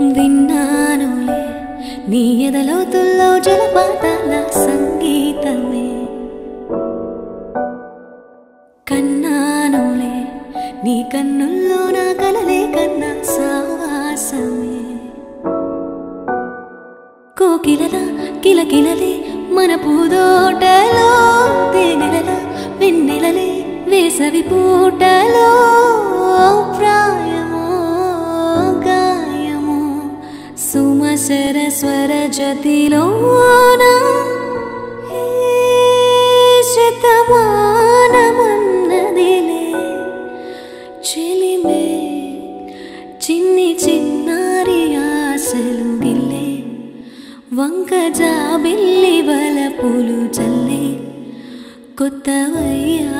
విన్నానులే నీ ఎదలోతుల్లో జలపాతాల సంగీతమే. కన్నానులే నీ కన్నుల్లో నా కలలే కన్నా సావాసమే. కోకిలల కిలకిలలే మన పూదోటలో తేనెలలా వెన్నెలలే వేసవి పూటలో ప్రా సుమసర శతమానమన్నదిలే చెలిమే చిన్ని చిన్నారి ఆశలు గిల్లే. వంక జాబిల్లి వలపులు చల్లే కొత్తవయ్యా